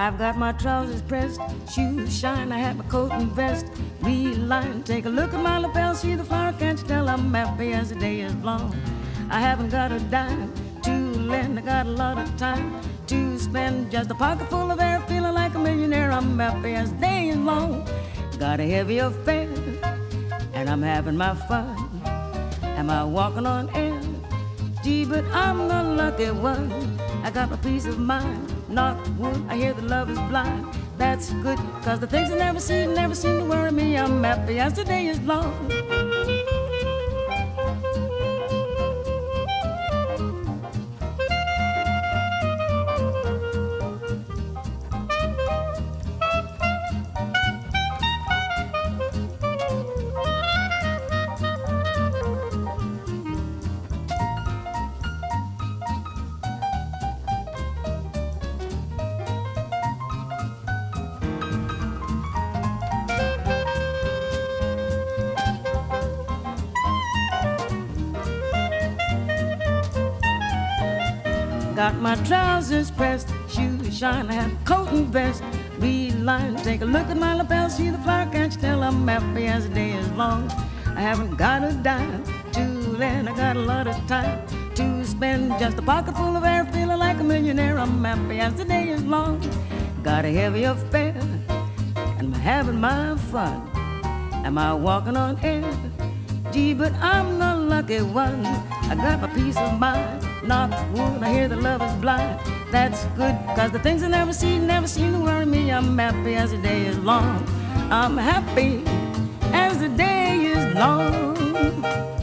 I've got my trousers pressed, shoes shine, I have my coat and vest. Reline, take a look at my lapel, see the flower, can't you tell I'm happy as the day is long? I haven't got a dime to lend, I got a lot of time to spend. Just a pocket full of air, feeling like a millionaire, I'm happy as the day is long. Got a heavy affair, and I'm having my fun. Am I walking on air? Gee, but I'm the lucky one. I got my peace of mind. Knock wood, I hear the love is blind. That's good, cause the things I never see, never seem to worry me. I'm happy as the day is long. Got my trousers pressed, shoes shine, have coat and vest. Reline, take a look at my lapel, see the flower, can't you tell I'm happy as the day is long? I haven't got a dime to lend, I got a lot of time to spend. Just a pocket full of air, feeling like a millionaire. I'm happy as the day is long. Got a heavy affair, and I'm having my fun. Am I walking on air? Gee, but I'm the lucky one. I got my peace of mind. Knock wood, I hear the love is blind. That's good, cause the things I never see, never seem to worry me. I'm happy as the day is long. I'm happy as the day is long.